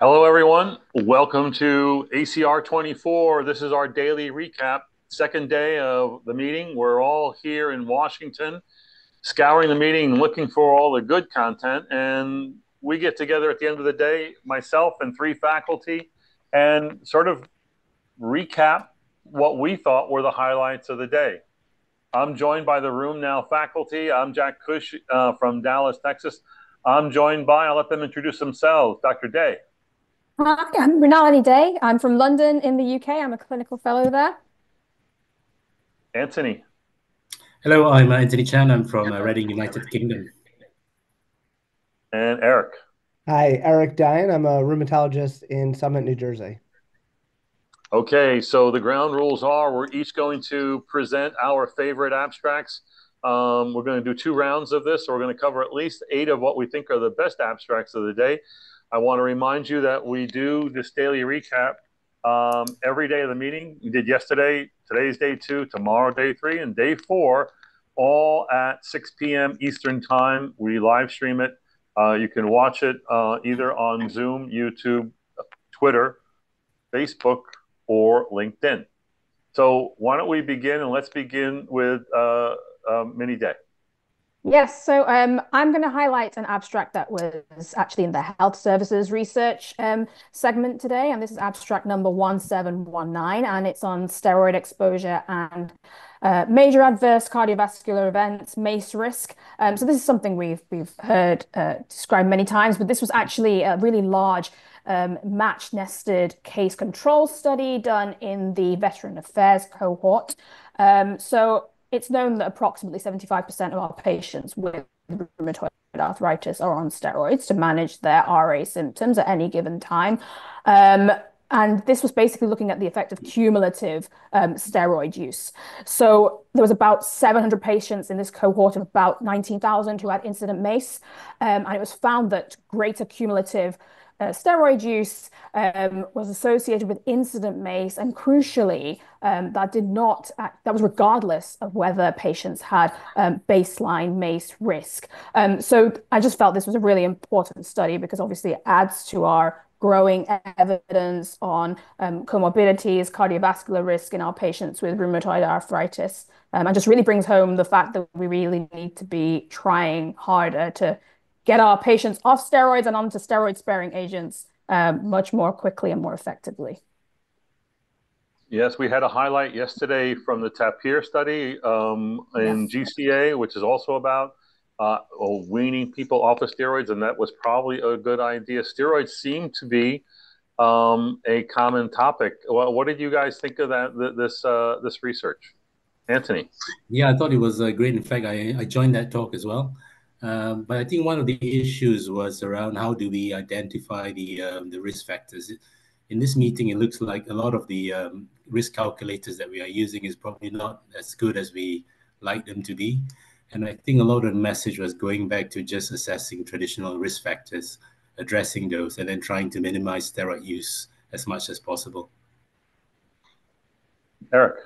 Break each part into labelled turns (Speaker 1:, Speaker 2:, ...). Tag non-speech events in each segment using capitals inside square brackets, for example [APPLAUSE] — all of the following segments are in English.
Speaker 1: Hello, everyone. Welcome to ACR 24. This is our daily recap, second day of the meeting. We're all here in Washington, scouring the meeting, looking for all the good content. And we get together at the end of the day, myself and three faculty, and sort of recap what we thought were the highlights of the day. I'm joined by the RheumNow faculty. I'm Jack Cush uh, from Dallas, Texas. I'm joined by, I'll let them introduce themselves. Dr. Day.
Speaker 2: Hi, I'm Mrinalini Dey. I'm from London in the UK. I'm a clinical fellow there.
Speaker 1: Antoni.
Speaker 3: Hello, I'm Antoni Chan. I'm from uh, Reading, United Kingdom.
Speaker 1: And Eric.
Speaker 4: Hi, Eric Dein. I'm a rheumatologist in Summit, New Jersey.
Speaker 1: Okay, so the ground rules are we're each going to present our favorite abstracts. Um, we're going to do two rounds of this. So we're going to cover at least eight of what we think are the best abstracts of the day. I want to remind you that we do this daily recap um, every day of the meeting. We did yesterday, today's day two, tomorrow day three, and day four, all at 6 p.m. Eastern time. We live stream it uh, you can watch it uh, either on Zoom, YouTube, Twitter, Facebook, or LinkedIn. So why don't we begin and let's begin with uh, uh Mini Dey.
Speaker 2: Yes, so um, I'm going to highlight an abstract that was actually in the health services research um, segment today, and this is abstract number 1719, and it's on steroid exposure and uh, major adverse cardiovascular events, MACE risk. Um, so this is something we've we've heard uh, described many times, but this was actually a really large um, match nested case control study done in the veteran affairs cohort. Um, so it's known that approximately 75% of our patients with rheumatoid arthritis are on steroids to manage their RA symptoms at any given time. Um, and this was basically looking at the effect of cumulative um, steroid use. So there was about 700 patients in this cohort of about 19,000 who had incident MACE, um, and it was found that greater cumulative uh, steroid use um, was associated with incident MACE, and crucially, um, that did not act, that was regardless of whether patients had um, baseline MACE risk. Um, so I just felt this was a really important study because obviously it adds to our growing evidence on um, comorbidities, cardiovascular risk in our patients with rheumatoid arthritis, um, and just really brings home the fact that we really need to be trying harder to get our patients off steroids and onto steroid-sparing agents um, much more quickly and more effectively.
Speaker 1: Yes, we had a highlight yesterday from the TAPIR study um, in yes. GCA, which is also about uh, weaning people off of steroids, and that was probably a good idea. Steroids seem to be um, a common topic. Well, what did you guys think of that? This uh, this research, Antoni?
Speaker 3: Yeah, I thought it was uh, great. In fact, I, I joined that talk as well. Um, but I think one of the issues was around how do we identify the um, the risk factors. In this meeting, it looks like a lot of the um, risk calculators that we are using is probably not as good as we like them to be. And I think a lot of the message was going back to just assessing traditional risk factors, addressing those, and then trying to minimize steroid use as much as possible.
Speaker 1: Eric.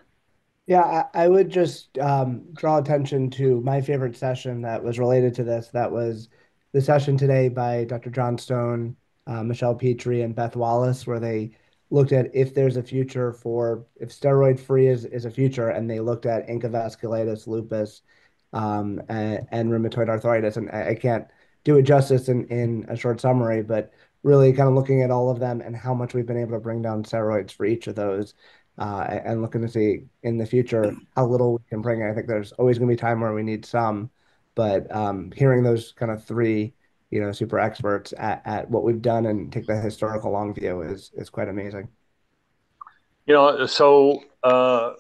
Speaker 4: Yeah, I, would just um, draw attention to my favorite session that was related to this. That was the session today by Dr. John Stone, uh, Michelle Petri, and Beth Wallace, where they looked at if there's a future for if steroid free is, is a future, and they looked at ANCA vasculitis, lupus, um, and, and, rheumatoid arthritis. And I, I, can't do it justice in, in a short summary, but really kind of looking at all of them and how much we've been able to bring down steroids for each of those uh, and looking to see in the future how little we can bring. I think there's always going to be time where we need some, but um, hearing those kind of three, you know, super experts at, at what we've done and take the historical long view is is quite amazing.
Speaker 1: You know, so uh,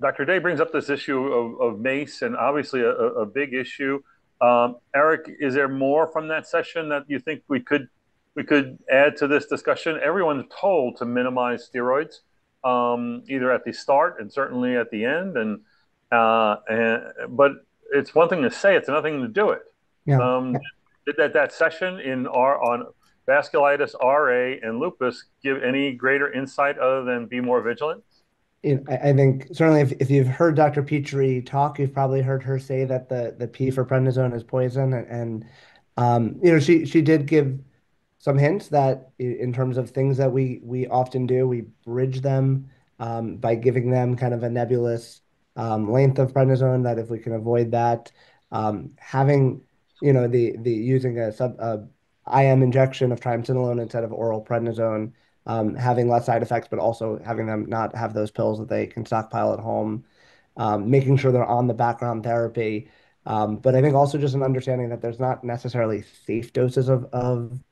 Speaker 1: Dr. Dey brings up this issue of, of MACE, and obviously a, a big issue. Um, Eric, is there more from that session that you think we could we could add to this discussion? Everyone's told to minimize steroids um, either at the start and certainly at the end. And, uh, and but it's one thing to say; it's another thing to do it. Yeah. Um, did that that session in our on vasculitis, RA, and lupus give any greater insight other than be more vigilant?
Speaker 4: I think certainly if, if you've heard Dr. Petri talk, you've probably heard her say that the, the P for prednisone is poison. And, and um, you know, she, she did give some hints that in terms of things that we we often do, we bridge them um, by giving them kind of a nebulous um, length of prednisone. That if we can avoid that, um, having you know the the using a sub a IM injection of triamcinolone instead of oral prednisone, um, having less side effects, but also having them not have those pills that they can stockpile at home, um, making sure they're on the background therapy. Um, but I think also just an understanding that there's not necessarily safe doses of, of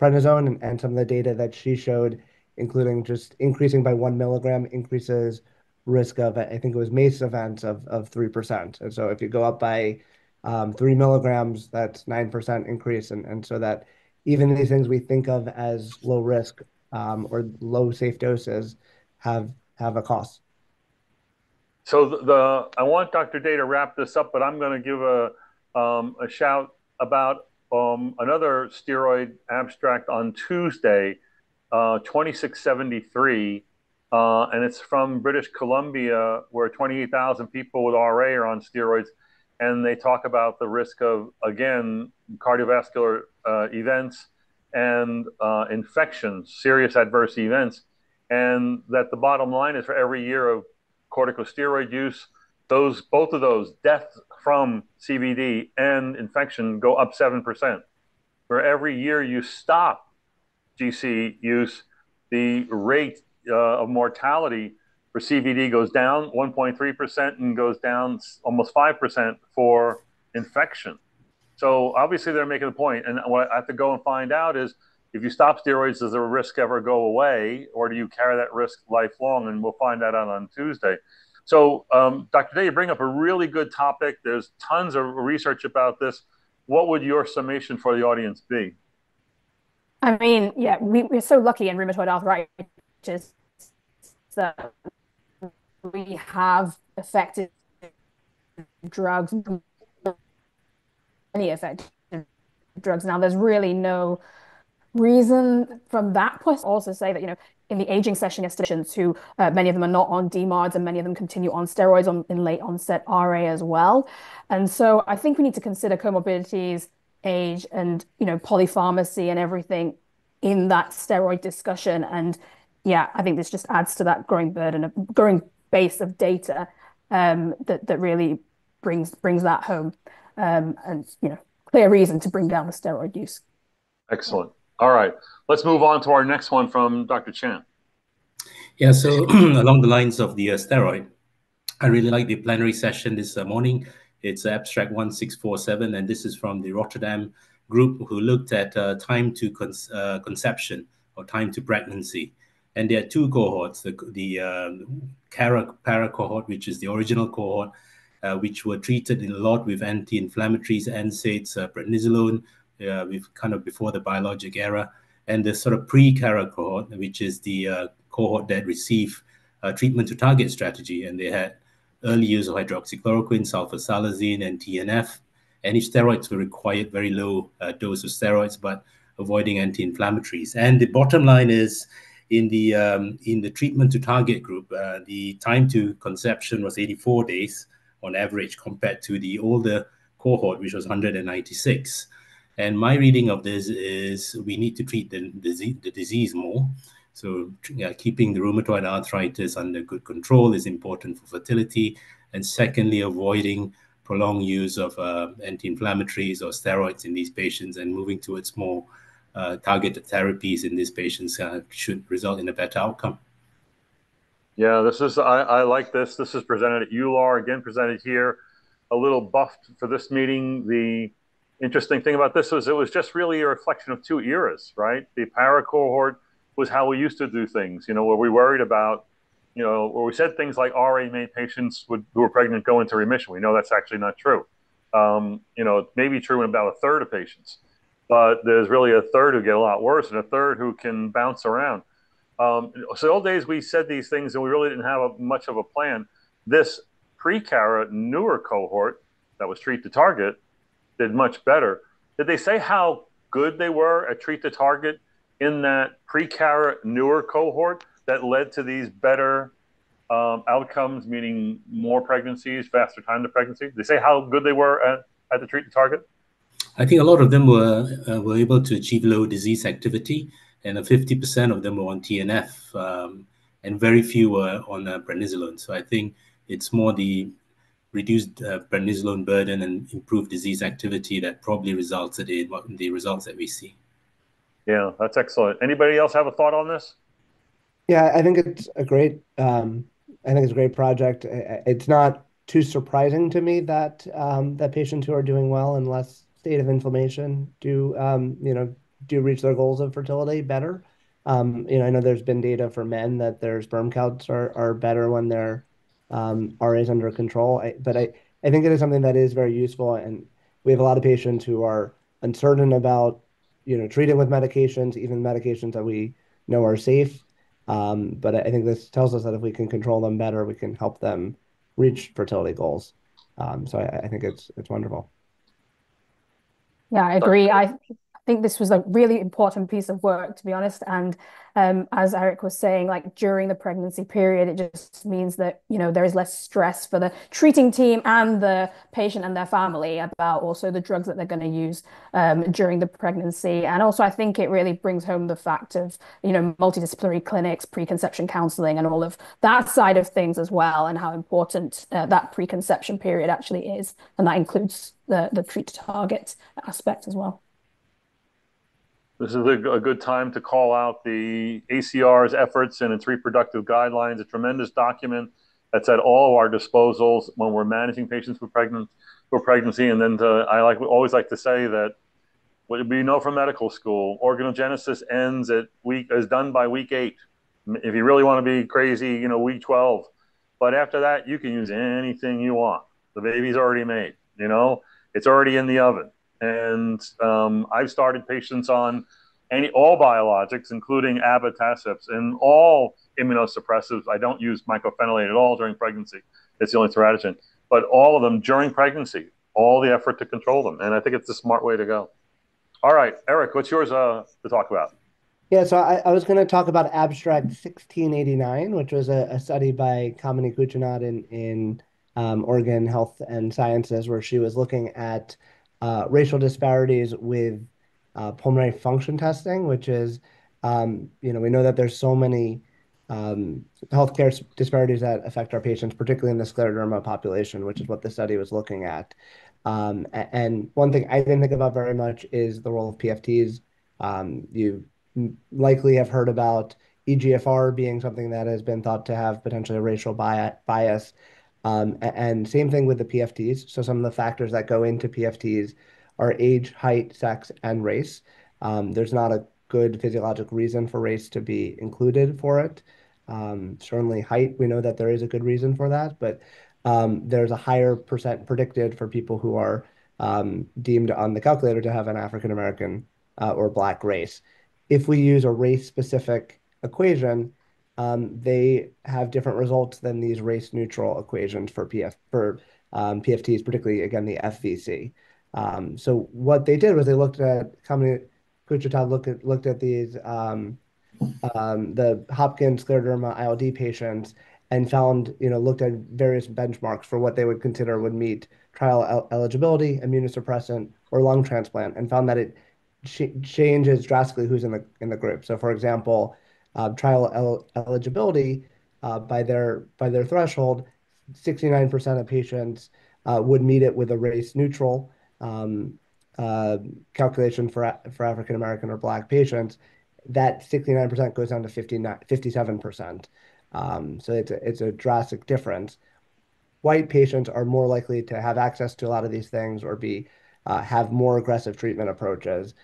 Speaker 4: prednisone and, and some of the data that she showed, including just increasing by one milligram increases risk of, I think it was MACE events of, of 3%. And so if you go up by um, three milligrams, that's 9% increase. And, and so that even these things we think of as low risk um, or low safe doses have have a cost.
Speaker 1: So the, the I want Dr. Dey to wrap this up, but I'm going to give a um, a shout about um, another steroid abstract on Tuesday, uh, 2673, uh, and it's from British Columbia, where 28,000 people with RA are on steroids, and they talk about the risk of again cardiovascular uh, events and uh, infections, serious adverse events, and that the bottom line is for every year of corticosteroid use, those both of those deaths from CVD and infection go up seven percent. For every year you stop GC use, the rate uh, of mortality for CVD goes down 1.3% and goes down almost 5% for infection. So obviously they're making a point. And what I have to go and find out is if you stop steroids, does the risk ever go away or do you carry that risk lifelong? And we'll find that out on Tuesday. So, um, Dr. Dey, you bring up a really good topic. There's tons of research about this. What would your summation for the audience be?
Speaker 2: I mean, yeah, we, we're so lucky in rheumatoid arthritis that we have effective drugs any effective drugs. Now, there's really no reason from that point also say that, you know, in the aging session patients who uh, many of them are not on DMARDs and many of them continue on steroids on, in late onset RA as well. And so I think we need to consider comorbidities, age, and, you know, polypharmacy and everything in that steroid discussion. And yeah, I think this just adds to that growing burden of growing base of data um, that, that really brings brings that home um, and you know clear reason to bring down the steroid use.
Speaker 1: Excellent. All right, let's move on to our next one from Dr. Chan.
Speaker 3: Yeah, so [CLEARS THROAT] along the lines of the uh, steroid, I really like the plenary session this uh, morning. It's abstract 1647, and this is from the Rotterdam group who looked at uh, time to con uh, conception or time to pregnancy. And there are two cohorts, the, the um, CARA para cohort, which is the original cohort, uh, which were treated a lot with anti-inflammatories, NSAIDs, uh, prednisolone, uh, with kind of before the biologic era, and the sort of pre-CARA cohort, which is the uh, cohort that received uh, treatment to target strategy, and they had early use of hydroxychloroquine, sulfasalazine, and TNF. Any steroids were required, very low uh, dose of steroids, but avoiding anti-inflammatories. And the bottom line is, in the um, in the treatment to target group, uh, the time to conception was 84 days, on average compared to the older cohort, which was 196. And my reading of this is we need to treat the disease, the disease more. So keeping the rheumatoid arthritis under good control is important for fertility. And secondly, avoiding prolonged use of uh, anti-inflammatories or steroids in these patients and moving towards more uh, targeted therapies in these patients uh, should result in a better outcome.
Speaker 1: Yeah, this is I, I like this. This is presented at EULAR again, presented here. A little buffed for this meeting. The interesting thing about this was it was just really a reflection of two eras, right? The para cohort was how we used to do things, you know, where we worried about, you know, where we said things like RA made patients would, who were pregnant go into remission. We know that's actually not true. Um, you know, it may be true in about a third of patients, but there's really a third who get a lot worse and a third who can bounce around. Um, so old days we said these things and we really didn't have a, much of a plan. This pre-CARA newer cohort that was treat to target did much better. Did they say how good they were at treat the target in that pre-CARA newer cohort that led to these better um, outcomes, meaning more pregnancies, faster time to pregnancy? Did they say how good they were at, at the treat the target?
Speaker 3: I think a lot of them were uh, were able to achieve low disease activity, and 50% of them were on TNF, um, and very few were on uh, prednisolone. So I think it's more the reduced uh, prednisolone burden and improved disease activity that probably resulted in the results that we see.
Speaker 1: Yeah, that's excellent. Anybody else have a thought on this?
Speaker 4: Yeah, I think it's a great. Um, I think it's a great project. It's not too surprising to me that um, that patients who are doing well in less state of inflammation do um, you know do reach their goals of fertility better. Um, you know, I know there's been data for men that their sperm counts are are better when their um, RA is under control. But I think it is something that is very useful, and we have a lot of patients who are uncertain about you know treating with medications, even medications that we know are safe. Um, but I think this tells us that if we can control them better, we can help them reach fertility goals. Um, so I, I, think it's it's wonderful.
Speaker 2: Yeah, I agree. I think this was a really important piece of work, to be honest. And um, as Eric was saying, like during the pregnancy period, it just means that, you know, there is less stress for the treating team and the patient and their family about also the drugs that they're going to use um, during the pregnancy. And also, I think it really brings home the fact of, you know, multidisciplinary clinics, preconception counseling, and all of that side of things as well, and how important uh, that preconception period actually is. And that includes the, the treat target aspect as well.
Speaker 1: This is a, a, good time to call out the ACR's efforts and its reproductive guidelines, a tremendous document that's at all of our disposals when we're managing patients for, pregnant, pregnancy. And then to, I like always like to say that what we know from medical school, organogenesis ends at week is done by week eight. If you really want to be crazy, you know, week 12. But after that, you can use anything you want. The baby's already made, you know, it's already in the oven and um, I've started patients on any all biologics, including abatacept and all immunosuppressives. I don't use mycophenolate at all during pregnancy. It's the only teratogen, but all of them during pregnancy. All the effort to control them, and I think it's a smart way to go. All right, Eric, what's yours uh, to talk about?
Speaker 4: Yeah, so I, I was going to talk about abstract 1689, which was a, a study by Kamini Kuchinat in, in um, Oregon Health and Sciences, where she was looking at uh, racial disparities with uh, pulmonary function testing, which is, um, you know, we know that there's so many um, healthcare disparities that affect our patients, particularly in the scleroderma population, which is what the study was looking at. Um, and one thing I didn't think about very much is the role of PFTs. Um, you likely have heard about EGFR being something that has been thought to have potentially a racial bias. Um, and same thing with the PFTs. So some of the factors that go into PFTs are age, height, sex, and race. Um, there's not a good physiologic reason for race to be included for it. Um, certainly height, we know that there is a good reason for that, but um, there's a higher percent predicted for people who are um, deemed on the calculator to have an African American uh, or Black race. If we use a race specific equation, um, they have different results than these race neutral equations for PF for um, PFTs, particularly again the FVC. Um, so what they did was they looked at Kuchinat looked at looked at these um, um, the Hopkins scleroderma ILD patients and found you know looked at various benchmarks for what they would consider would meet trial el eligibility, immunosuppressant, or lung transplant, and found that it ch changes drastically who's in the in the group. So for example uh, trial el eligibility uh, by their by their threshold, 69% of patients uh, would meet it with a race neutral um, uh, calculation for for African American or Black patients. That 69% goes down to 59, 57%. Um, so it's a, it's a drastic difference. White patients are more likely to have access to a lot of these things or be uh, have more aggressive treatment approaches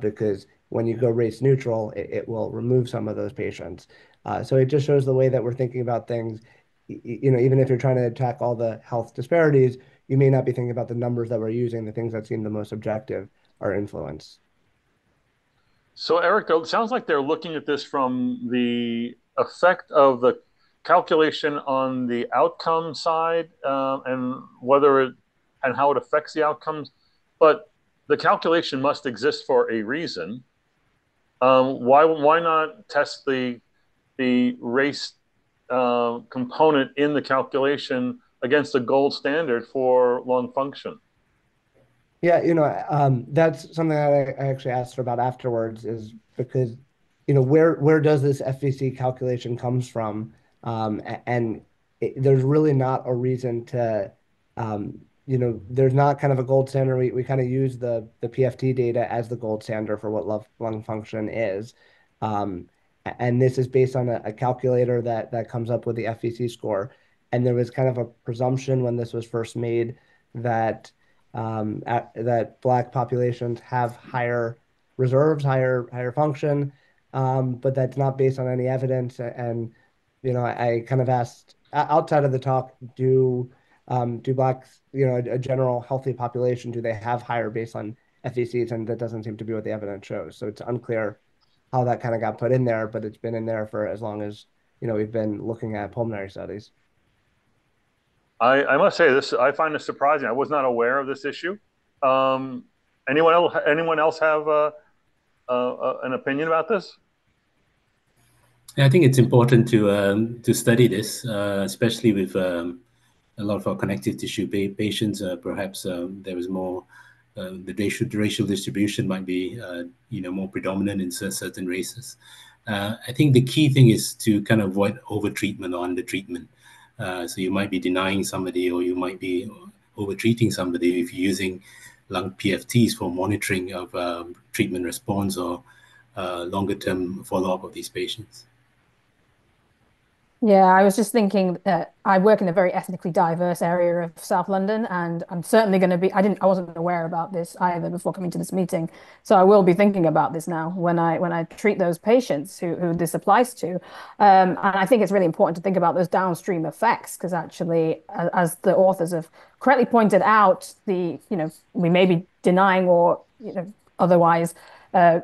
Speaker 4: because when you go race neutral, it, it will remove some of those patients. Uh, so it just shows the way that we're thinking about things. You know, even if you're trying to attack all the health disparities, you may not be thinking about the numbers that we're using, the things that seem the most objective are influence.
Speaker 1: So, Eric, it sounds like they're looking at this from the effect of the calculation on the outcome side uh, and whether it and how it affects the outcomes. But the calculation must exist for a reason. Um, why why not test the the race uh, component in the calculation against the gold standard for lung function?
Speaker 4: Yeah, you know, um, that's something that I, I actually asked her about afterwards is because, you know, where where does this FVC calculation comes from? Um, and it, there's really not a reason to, um, you know, there's not kind of a gold standard. We, we kind of use the the PFT data as the gold standard for what love, lung function is. Um, and this is based on a, a calculator that that comes up with the FVC score. And there was kind of a presumption when this was first made that um, at, that black populations have higher reserves, higher higher function, um, but that's not based on any evidence. And you know, I, I kind of asked outside of the talk, do um, do blacks, you know, a, a, general healthy population, do they have higher baseline FVCs? And that doesn't seem to be what the evidence shows. So it's unclear how that kind of got put in there, but it's been in there for as long as you know we've been looking at pulmonary studies.
Speaker 1: I, I must say this. I find this surprising. I was not aware of this issue. Um, anyone else? Anyone else have uh, uh, uh, an opinion about this?
Speaker 3: I think it's important to um, to study this, uh, especially with um, a lot of our connective tissue pa patients. Uh, perhaps um, there is more. Uh, the racial, the racial distribution might be, you know, more predominant in certain races. I think the key thing is to kind of avoid over treatment or under treatment. Uh, so you might be denying somebody or you might be over treating somebody if you're using lung PFTs for monitoring of um, treatment response or uh, longer term follow up of these patients.
Speaker 2: Yeah, I was just thinking that I work in a very ethnically diverse area of South London, and I'm certainly going to be. I didn't. I wasn't aware about this either before coming to this meeting, so I will be thinking about this now when I when I treat those patients who who this applies to. Um, and I think it's really important to think about those downstream effects because actually, as, the authors have correctly pointed out, the you know we may be denying or you know otherwise uh,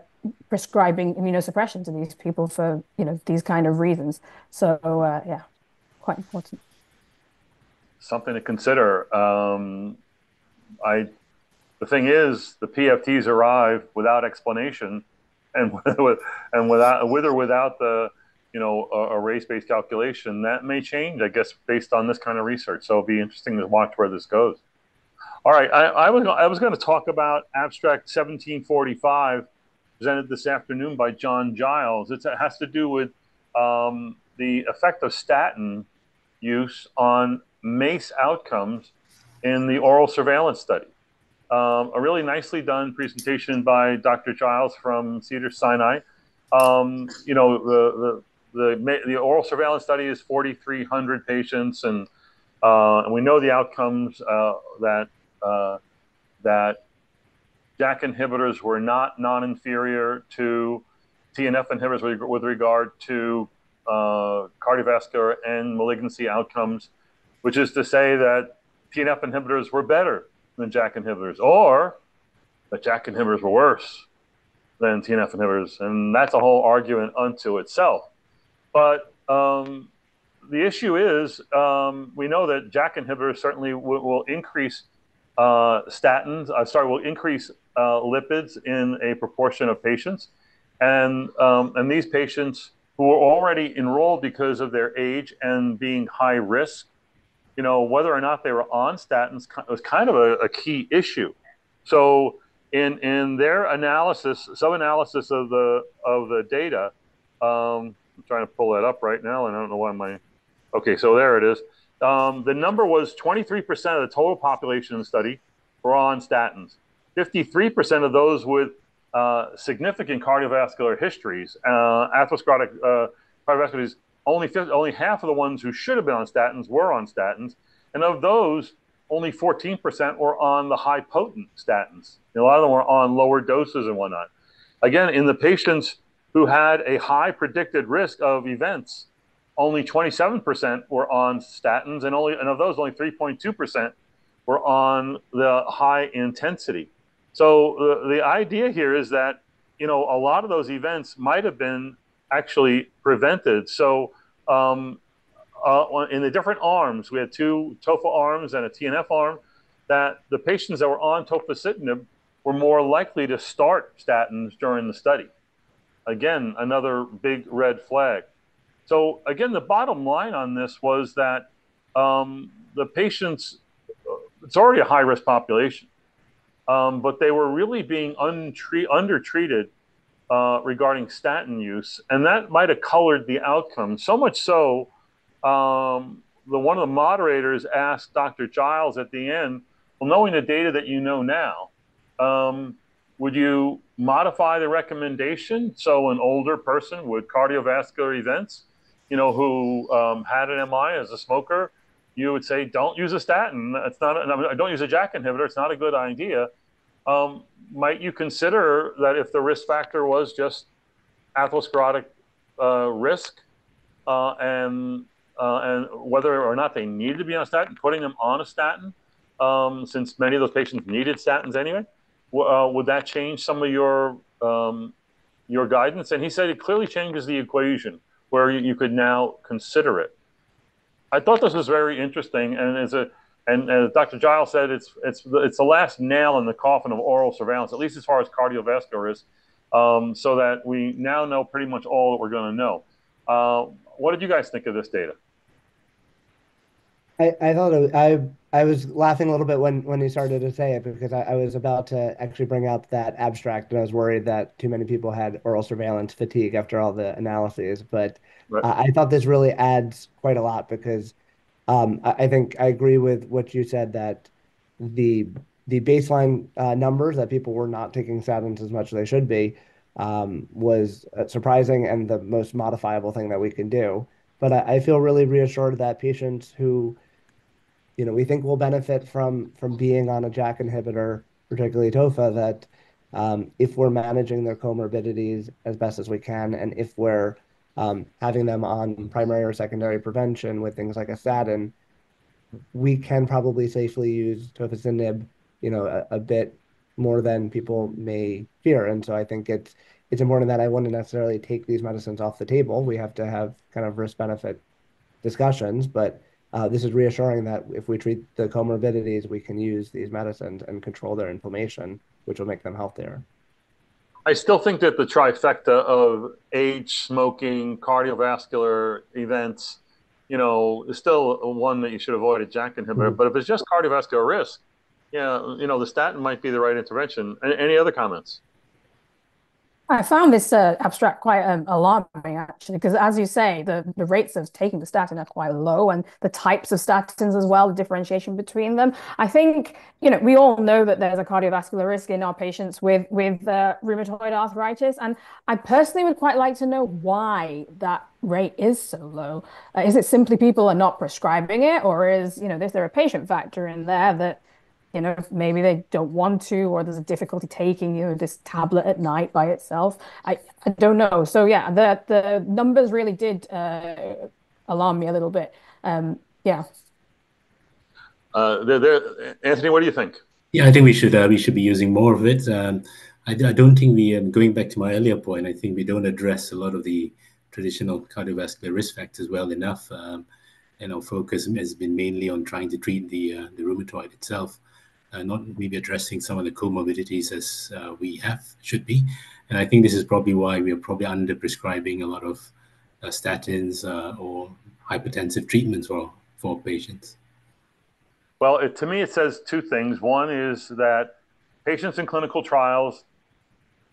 Speaker 2: prescribing immunosuppression to these people for you know these kind of reasons. So uh, yeah, quite important.
Speaker 1: Something to consider. Um, I the thing is, the PFTs arrive without explanation, and [LAUGHS] with and without with or without the you know a, a race-based calculation that may change, I guess, based on this kind of research. So it'll be interesting to watch where this goes. All right, I, I was I was going to talk about abstract 1745 presented this afternoon by John Giles. It's, it has to do with um, the effect of statin use on MACE outcomes in the oral surveillance study. Um, a really nicely done presentation by Dr. Giles from Cedar Sinai. Um, you know, the, the, the, the, oral surveillance study is 4,300 patients, and, uh, and we know the outcomes uh, that, uh, that JAK inhibitors were not non-inferior to TNF inhibitors with, with regard to uh, cardiovascular and malignancy outcomes, which is to say that TNF inhibitors were better than JAK inhibitors, or that JAK inhibitors were worse than TNF inhibitors, and that's a whole argument unto itself. But um, the issue is, um, we know that JAK inhibitors certainly will, will increase uh, statins, uh, sorry, will increase uh, lipids in a proportion of patients. And, um, and these patients who are already enrolled because of their age and being high risk, you know, whether or not they were on statins was kind of a, a key issue. So in, in their analysis, sub-analysis of the, of the data, um, I'm trying to pull that up right now, and I don't know why my, okay, so there it is. Um, the number was 23% of the total population in the study were on statins. 53% of those with uh, significant cardiovascular histories, uh, atherosclerotic uh, cardiovascular disease, only, 50, only half of the ones who should have been on statins were on statins. And of those, only 14% were on the high potent statins. A lot of them were on lower doses and whatnot. Again, in the patients who had a high predicted risk of events, only 27% were on statins, and only and of those, only 3.2% were on the high intensity. So the, the idea here is that, you know, a lot of those events might have been actually prevented. So um, uh, in the different arms, we had two TOFA arms and a TNF arm, that the patients that were on tofacitinib were more likely to start statins during the study. Again, another big red flag. So again, the bottom line on this was that um, the patients, uh, it's already a high risk population. Um, but they were really being untre- undertreated uh, regarding statin use, and that might have colored the outcome. So much so, um, the one of the moderators asked Dr. Giles at the end, "Well, knowing the data that you know now, um, would you modify the recommendation so an older person with cardiovascular events, you know, who um, had an MI as a smoker, you would say don't use a statin. It's not. A, don't use a JAK inhibitor. It's not a good idea. Um, might you consider that if the risk factor was just atherosclerotic uh, risk uh, and uh, and whether or not they needed to be on a statin, putting them on a statin, um, since many of those patients needed statins anyway, uh, would that change some of your um, your guidance? And he said it clearly changes the equation where you, you could now consider it. I thought this was very interesting, and as a and as Dr. Giles said, it's it's it's the last nail in the coffin of oral surveillance, at least as far as cardiovascular is, um, so that we now know pretty much all that we're going to know. Uh, what did you guys think of this data?
Speaker 4: I, I thought it, I I was laughing a little bit when when he started to say it because I, I was about to actually bring out that abstract and I was worried that too many people had oral surveillance fatigue after all the analyses. But right. I, I thought this really adds quite a lot because um, I, I, think I agree with what you said that the the baseline uh, numbers that people were not taking statins as much as they should be um, was uh, surprising and the most modifiable thing that we can do. But I, I feel really reassured that patients who you know, we think will benefit from from being on a JAK inhibitor, particularly tofa, that um, if we're managing their comorbidities as best as we can, and if we're um, having them on primary or secondary prevention with things like a statin, we can probably safely use tofacitinib, you know, a, a bit more than people may fear. And so I think it's it's important that I wouldn't necessarily take these medicines off the table. We have to have kind of risk benefit discussions, but uh, this is reassuring that if we treat the comorbidities, we can use these medicines and control their inflammation, which will make them healthier.
Speaker 1: I still think that the trifecta of age, smoking, cardiovascular events, you know, is still one that you should avoid a JAK inhibitor. Mm-hmm. But if it's just cardiovascular risk, yeah, you know, the statin might be the right intervention. Any other comments?
Speaker 2: I found this uh, abstract quite um, alarming, actually, because as you say, the, the rates of taking the statin are quite low, and the types of statins as well, the differentiation between them. I think, you know, we all know that there's a cardiovascular risk in our patients with with uh, rheumatoid arthritis, and I personally would quite like to know why that rate is so low. Uh, is it simply people are not prescribing it, or is you know, is there a patient factor in there that you know, maybe they don't want to, or there's a difficulty taking, you know, this tablet at night by itself. I, I don't know. So yeah, the the numbers really did uh, alarm me a little bit. Um, yeah.
Speaker 1: Uh, they're, they're, Antoni, what do you think?
Speaker 3: Yeah, I think we should uh, we should be using more of it. Um, I, I don't think we, um, going back to my earlier point, I think we don't address a lot of the traditional cardiovascular risk factors well enough. Um, and our focus has been mainly on trying to treat the uh, the rheumatoid itself uh, not maybe addressing some of the comorbidities as uh, we have should be. And I think this is probably why we are probably under prescribing a lot of uh, statins uh, or hypertensive treatments for, for patients.
Speaker 1: Well, it, to me, it says two things. One is that patients in clinical trials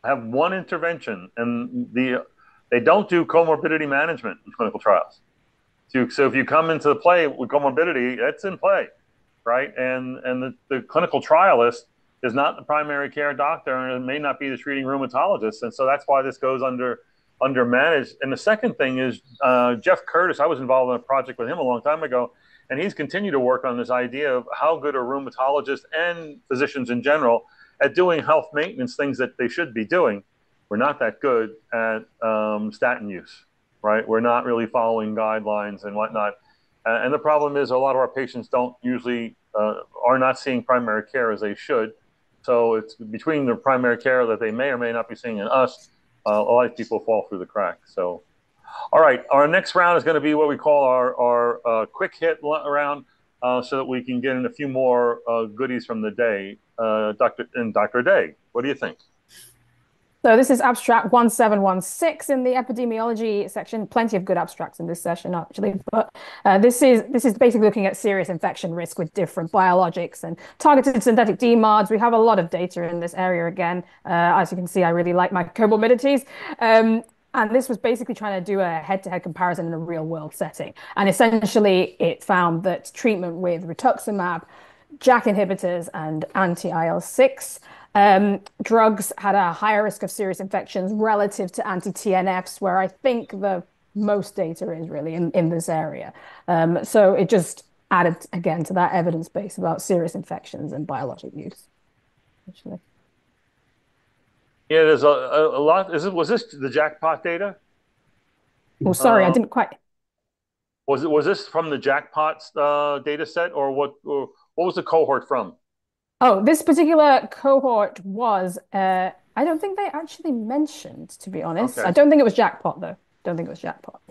Speaker 1: have one intervention, and the they don't do comorbidity management in clinical trials. So, so if you come into the play with comorbidity, that's in play right? And and the, the clinical trialist is not the primary care doctor and it may not be the treating rheumatologist. And so that's why this goes under under managed. And the second thing is uh, Jeff Curtis. I was involved in a project with him a long time ago, and he's continued to work on this idea of how good are rheumatologists and physicians in general at doing health maintenance things that they should be doing. We're not that good at um, statin use, right? We're not really following guidelines and whatnot. Uh, and the problem is a lot of our patients don't usually uh, are not seeing primary care as they should. So it's between the primary care that they may or may not be seeing in us, uh, a lot of people fall through the cracks. So, all right, our next round is going to be what we call our, our uh, quick hit round uh, so that we can get in a few more uh, goodies from the day. Dr. and Dr. Dey, what do you think?
Speaker 2: So this is abstract 1716 in the epidemiology section. Plenty of good abstracts in this session, actually. But uh, this is this is basically looking at serious infection risk with different biologics and targeted synthetic DMARDs. We have a lot of data in this area again. Uh, as you can see, I really like my comorbidities. Um, and this was basically trying to do a head-to-head comparison in a real-world setting. And essentially, it found that treatment with rituximab, JAK inhibitors, and anti-IL-6 um, drugs had a higher risk of serious infections relative to anti-TNFs, where I think the most data is really in, in this area. Um, so it just added again to that evidence base about serious infections and biologic use. Actually.
Speaker 1: Yeah, there's a, a, a lot. Is it was this the JAK-pot data?
Speaker 2: Well, sorry, um, I didn't quite.
Speaker 1: Was it was this from the JAK-pot uh, data set, or what? Or what was the cohort from?
Speaker 2: Oh, this particular cohort was, uh, I don't think they actually mentioned, to be honest. Okay. I don't think it was JAK-pot, though. Don't think it was JAK-pot.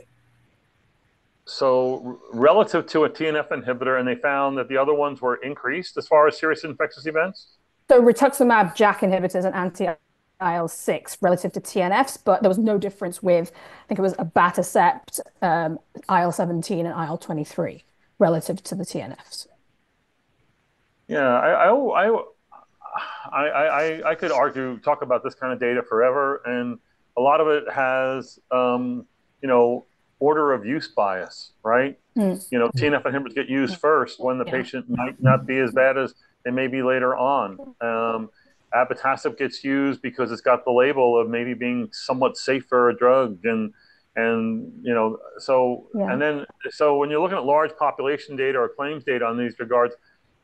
Speaker 1: So, relative to a TNF inhibitor, and they found that the other ones were increased as far as serious infectious events?
Speaker 2: So, rituximab, JAK inhibitors, and anti IL 6 relative to TNFs, but there was no difference with, I think it was abatacept, um, IL 17, and IL 23 relative to the TNFs.
Speaker 1: Yeah, I, I, I, I, I could argue, talk about this kind of data forever, and a lot of it has, um, you know, order of use bias, right? Mm. You know, TNF inhibitors get used first when the yeah. patient might not be as bad as they may be later on. Um, abatacept gets used because it's got the label of maybe being somewhat safer a drug and and you know so yeah. and then so when you're looking at large population data or claims data on these regards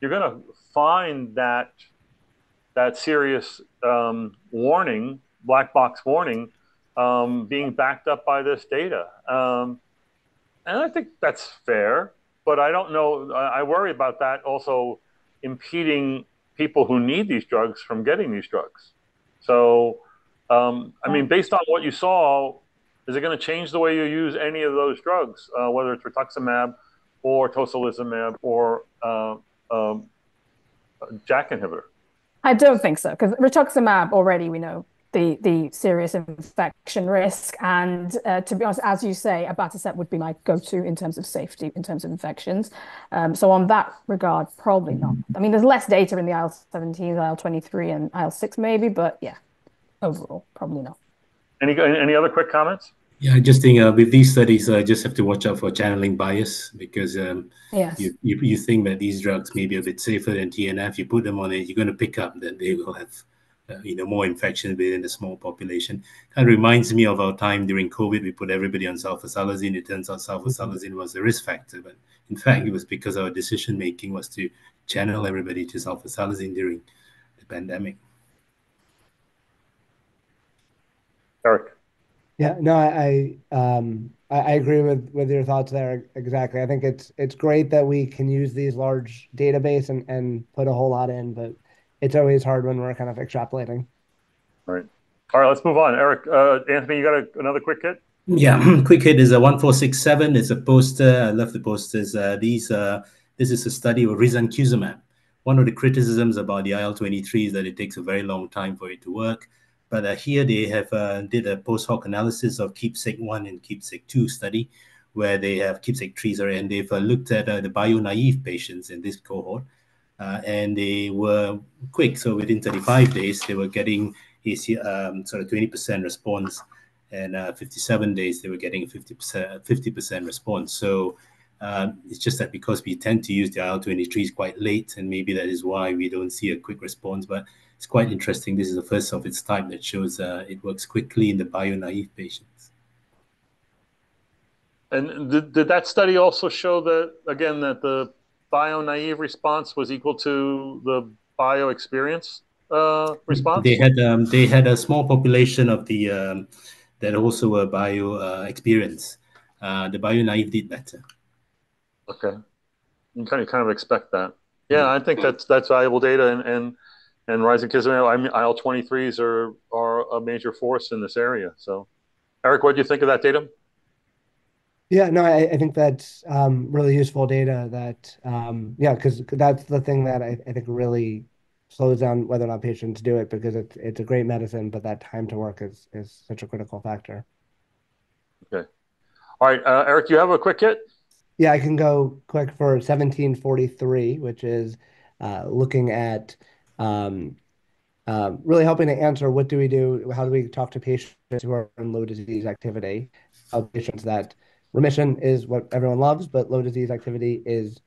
Speaker 1: you're going to find that that serious um, warning, black box warning, um, being backed up by this data. Um, and I think that's fair, but I don't know. I worry about that also impeding people who need these drugs from getting these drugs. So, um, I mean, based on what you saw, is it going to change the way you use any of those drugs, uh, whether it's rituximab or tocilizumab or uh, um, JAK inhibitor?
Speaker 2: I don't think so because rituximab already we know the the serious infection risk, and uh, to be honest, as you say, abatacept would be my go-to in terms of safety, in terms of infections. Um, so on that regard, probably not. I mean, there's less data in the IL-17, IL-23, and IL-6 maybe, but yeah, overall, probably not.
Speaker 1: Any any other quick comments?
Speaker 3: Yeah, I just think uh, with these studies, I uh, just have to watch out for channeling bias because um,
Speaker 2: yes.
Speaker 3: you, you, you think that these drugs may be a bit safer than TNF. You put them on it, you're going to pick up that they will have uh, you know more infection within a small population. Kind of reminds me of our time during COVID. We put everybody on sulfasalazine. It turns out sulfasalazine was a risk factor, but in fact, it was because our decision making was to channel everybody to sulfasalazine during the pandemic.
Speaker 1: Eric.
Speaker 4: Yeah, no, I I, um, I, I agree with with your thoughts there exactly. I think it's it's great that we can use these large database and and put a whole lot in, but it's always hard when we're kind of extrapolating.
Speaker 1: All right. All right, let's move on. Eric, uh, Antoni, you got a, another quick hit?
Speaker 3: Yeah, [CLEARS THROAT] quick hit is a 1467. It's a poster. I love the posters. Uh, these uh, This is a study of Rizan risankizumab. One of the criticisms about the IL-23 is that it takes a very long time for it to work. But uh, here they have uh, did a post hoc analysis of Keepsake 1 and Keepsake 2 study, where they have Keepsake 3, sorry, and they've uh, looked at uh, the bio-naive patients in this cohort. Uh, and they were quick. So within 35 days, they were getting a um, sort of 20% response. And uh, 57 days, they were getting a 50%, 50% response. So it's just that because we tend to use the IL-23s quite late, and maybe that is why we don't see a quick response. But it's quite interesting. This is the first of its type that shows uh, it works quickly in the bio-naive patients.
Speaker 1: And did, did that study also show that, again, that the bio-naive response was equal to the bio-experience uh, response?
Speaker 3: They had um, they had a small population of the um, that also were bio uh, experience. Uh, the bio-naive did better.
Speaker 1: Okay, you kind of kind of expect that. Yeah, I think that's that's valuable data, and and and risankizumab, I mean, IL twenty threes are are a major force in this area. So, Eric, what do you think of that data?
Speaker 4: Yeah, no, I, I think that's um, really useful data. That um, yeah, because that's the thing that I, I think really slows down whether or not patients do it because it's it's a great medicine, but that time to work is is such a critical factor.
Speaker 1: Okay. All right. Eric, you have a quick hit?
Speaker 4: Yeah, I can go quick for 1743, which is uh, looking at Um, uh, really helping to answer what do we do, how do we talk to patients who are in low disease activity, patients that remission is what everyone loves, but low disease activity is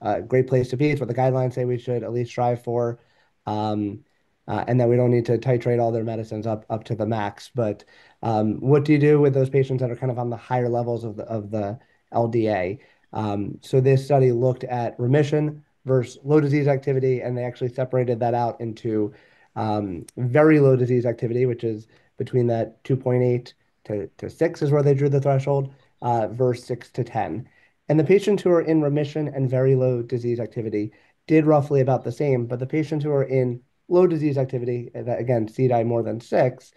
Speaker 4: a great place to be. It's what the guidelines say we should at least strive for, um, uh, and that we don't need to titrate all their medicines up up to the max. But um, what do you do with those patients that are kind of on the higher levels of the of the LDA? So this study looked at remission versus low disease activity, and they actually separated that out into um, very low disease activity, which is between that 2.8 to six is where they drew the threshold, uh, versus 6 to 10. And the patients who are in remission and very low disease activity did roughly about the same, but the patients who are in low disease activity, uh, that again, CDAI more than 6,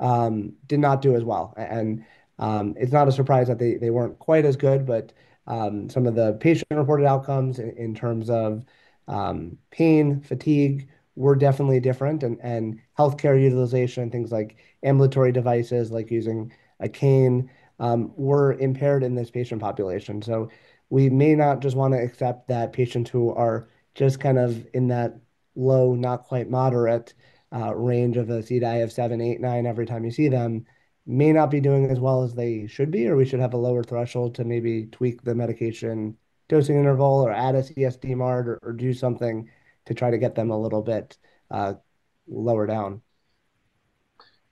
Speaker 4: um, did not do as well. And um, it's not a surprise that they, they weren't quite as good, but Um, some of the patient-reported outcomes in terms of um, pain, fatigue were definitely different, and and healthcare utilization, things like ambulatory devices like using a cane, um, were impaired in this patient population. So we may not just want to accept that patients who are just kind of in that low, not quite moderate uh, range of a CDAI of 7, 8, 9 every time you see them may not be doing as well as they should be, or we should have a lower threshold to maybe tweak the medication dosing interval or add a CSDMARD or or do something to try to get them a little bit uh, lower down.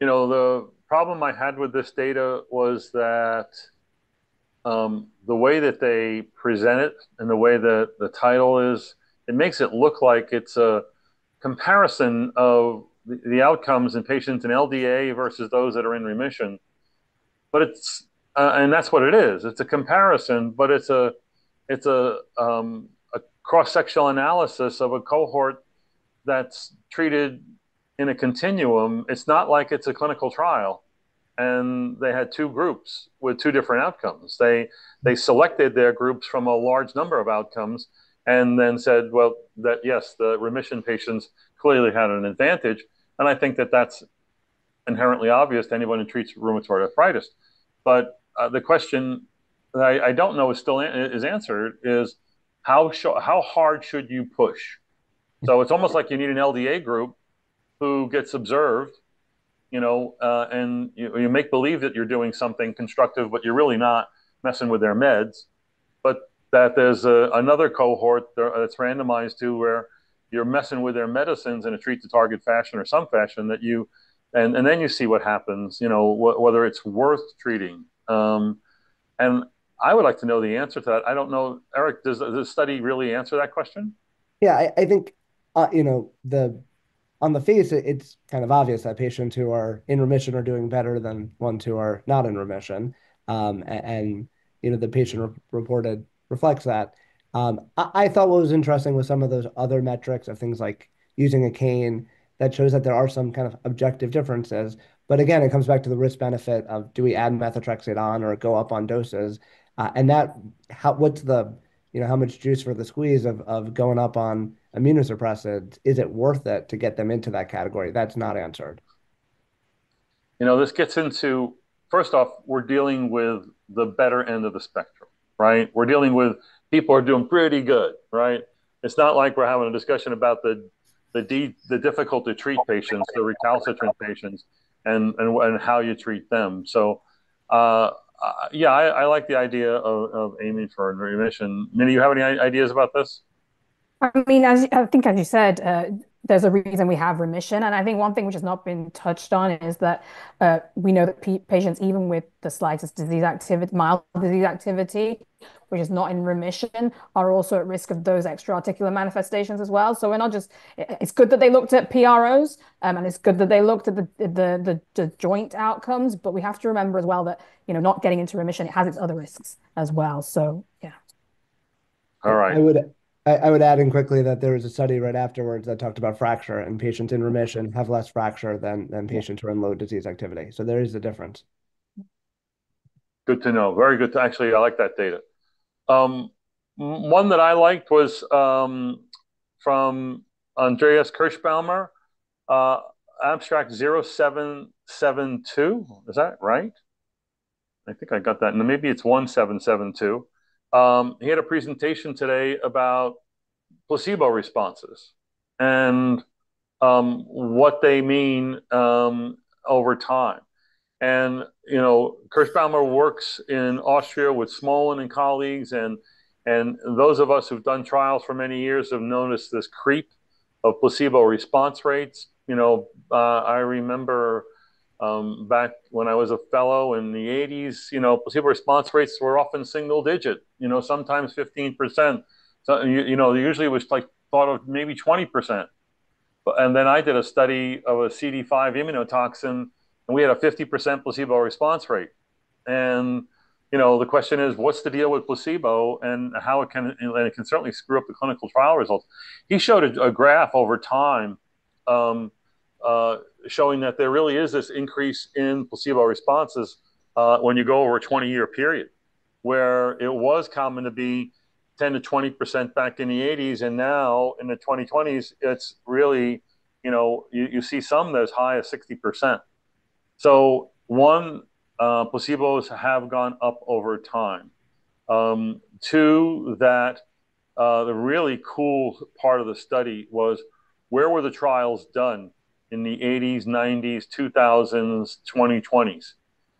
Speaker 1: You know, the problem I had with this data was that um, the way that they present it and the way that the title is, it makes it look like it's a comparison of the outcomes in patients in LDA versus those that are in remission. But it's, uh, and that's what it is. It's a comparison, but it's a it's um, a cross-sectional analysis of a cohort that's treated in a continuum. It's not like it's a clinical trial. And they had two groups with two different outcomes. They they selected their groups from a large number of outcomes and then said, well, that yes, the remission patients clearly had an advantage. And I think that that's inherently obvious to anyone who treats rheumatoid arthritis. But uh, the question that I don't know is still is answered is how how hard should you push? So it's almost like you need an LDA group who gets observed, you know, uh, and you make believe that you're doing something constructive, but you're really not messing with their meds. But that there's another cohort uh, that's randomized to where you're messing with their medicines in a treat-to-target fashion or some fashion that you, and and then you see what happens, you know, whether it's worth treating. Um, and I would like to know the answer to that. I don't know, Eric, does the study really answer that question?
Speaker 4: Yeah, I think, uh, you know, the on the face, it's kind of obvious that patients who are in remission are doing better than ones who are not in remission. Um, and, you know, the patient-reported reflects that. Um, I thought what was interesting was some of those other metrics of things like using a cane that shows that there are some kind of objective differences. But again, it comes back to the risk-benefit of do we add methotrexate on or go up on doses? Uh, and that, what's the, you know, how much juice for the squeeze of of going up on immunosuppressants? Is it worth it to get them into that category? That's not answered.
Speaker 1: You know, this gets into, first off, we're dealing with the better end of the spectrum, right? We're dealing with people are doing pretty good, right? It's not like we're having a discussion about the the difficult-to-treat patients, the recalcitrant patients, and and how you treat them. So, uh, yeah, I I, like the idea of of aiming for remission. Mina, you have any ideas about this?
Speaker 2: I mean, as I think, as you said, there's a reason we have remission. And I think one thing which has not been touched on is that uh, we know that patients, even with the slightest disease activity, mild disease activity, which is not in remission, are also at risk of those extra-articular manifestations as well. So we're not just, it's good that they looked at PROs, um, and it's good that they looked at the, the the the joint outcomes, but we have to remember as well that, you know, not getting into remission, it has its other risks as well. So, yeah.
Speaker 1: All right.
Speaker 4: I would add in quickly that there was a study right afterwards that talked about fracture, and patients in remission have less fracture than than patients who are in low disease activity. So there is a difference.
Speaker 1: Good to know. Very good. To, Actually, I like that data. One that I liked was from Andreas Kerschbaumer, uh, abstract 0772. Is that right? I think I got that. And maybe it's 1772. Um, he had a presentation today about placebo responses and um, what they mean um, over time. And you know, Kerschbaumer works in Austria with Smolen and colleagues, and and those of us who've done trials for many years have noticed this creep of placebo response rates. You know, uh, I remember um, back when I was a fellow in the 80s, you know, placebo response rates were often single digit, you know, sometimes 15%. So, you, you know, usually it was like thought of maybe 20%. But, and then I did a study of a CD5 immunotoxin, and we had a 50% placebo response rate. And, you know, the question is, what's the deal with placebo and how it can, and it can certainly screw up the clinical trial results. He showed a, a graph over time um, uh, showing that there really is this increase in placebo responses uh, when you go over a 20 year period, where it was common to be 10 to 20 percent back in the 80s, and now in the 2020s, it's really, you know, you, you see some that as high as 60 percent. So one, uh, placebos have gone up over time. Um, two, that uh, the really cool part of the study was where were the trials done in the 80s, 90s, 2000s, 2020s.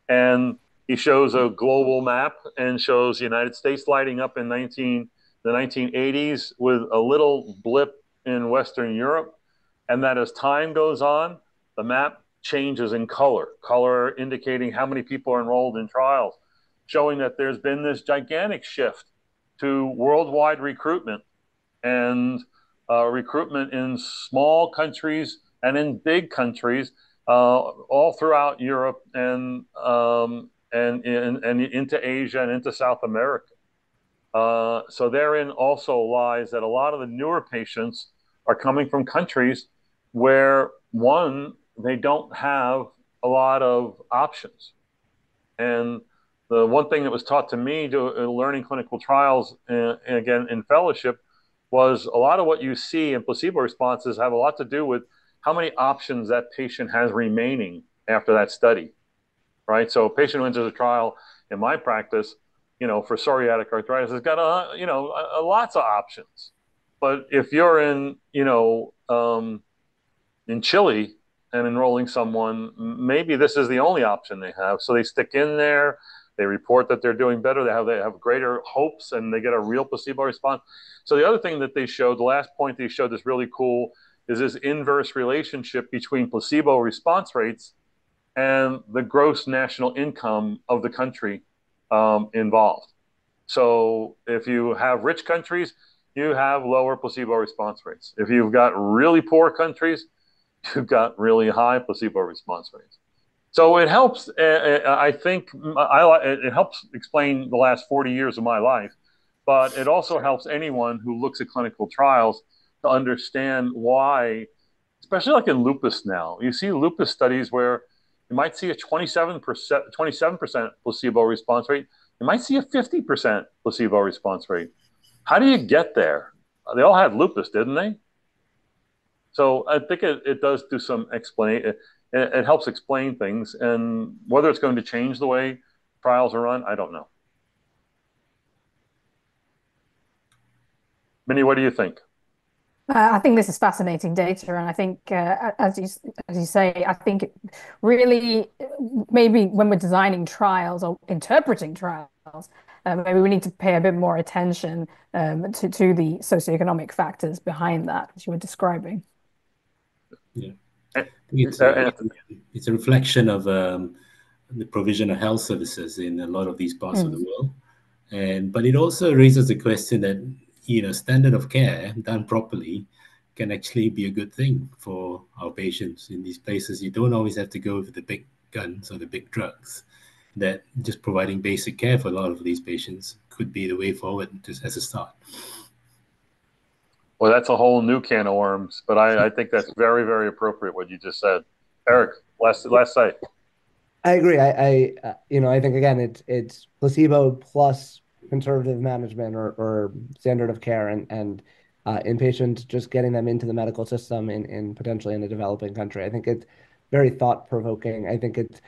Speaker 1: And he shows a global map and shows the United States lighting up in 19, the 1980s with a little blip in Western Europe. And that as time goes on, the map changes in color, color indicating how many people are enrolled in trials, showing that there's been this gigantic shift to worldwide recruitment and uh, recruitment in small countries and in big countries uh, all throughout Europe and um, and, and into Asia and into South America. Uh, so therein also lies that a lot of the newer patients are coming from countries where one they don't have a lot of options, and the one thing that was taught to me to uh, learning clinical trials uh, again in fellowship was a lot of what you see in placebo responses have a lot to do with how many options that patient has remaining after that study, right? So a patient who enters a trial in my practice, you know, for psoriatic arthritis has got a, you know, a, a lots of options. But if you're in, you know, um, in Chile and enrolling someone, maybe this is the only option they have. So they stick in there. They report that they're doing better. They have they have greater hopes, and they get a real placebo response. So the other thing that they showed, the last point they showed is really cool is this inverse relationship between placebo response rates and the gross national income of the country um, involved. So if you have rich countries, you have lower placebo response rates. If you've got really poor countries, [LAUGHS] you've got really high placebo response rates. So it helps. Uh, uh I think I, it helps explain the last 40 years of my life, but it also helps anyone who looks at clinical trials to understand why, especially like in lupus now, you see lupus studies where you might see a 27%, 27% placebo response rate. You might see a 50% placebo response rate. How do you get there? They all had lupus, didn't they? So I think it, it does do some explain. It, it helps explain things, and whether it's going to change the way trials are run, I don't know. Minnie, what do you think?
Speaker 2: Uh, I think this is fascinating data, and I think, uh, as you as you say, I think really maybe when we're designing trials or interpreting trials, uh, maybe we need to pay a bit more attention um, to to the socioeconomic factors behind that, as you were describing.
Speaker 3: Yeah, it's a, it's a reflection of um, the provision of health services in a lot of these parts mm. of the mm. world, and but it also raises the question that you know, standard of care done properly can actually be a good thing for our patients in these places. You don't always have to go for the big guns or the big drugs. That just providing basic care for a lot of these patients could be the way forward just as a start.
Speaker 1: Well, that's a whole new can of worms, but I, I think that's very, very appropriate what you just said. Eric, last last say.
Speaker 4: I agree. I, I, uh, you know, I think again, it's it's placebo plus conservative management or, or standard of care and and uh, inpatients just getting them into the medical system in, in potentially in a developing country. I think it's very thought provoking. I think it's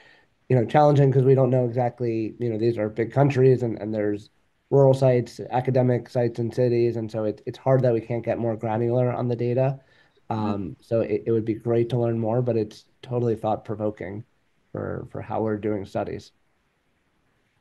Speaker 4: you know challenging because we don't know exactly you know these are big countries and, and there's rural sites, academic sites and cities, and so it, it's hard that we can't get more granular on the data. Um, so it, it would be great to learn more, but it's totally thought provoking for for how we're doing studies.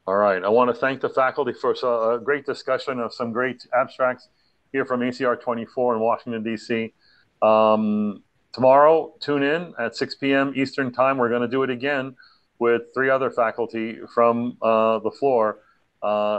Speaker 1: All right. I want to thank the faculty for a great discussion of some great abstracts here from ACR 24 in Washington, D.C. Um, tomorrow, tune in at 6 p.m. Eastern Time. We're going to do it again with three other faculty from uh, the floor. Uh,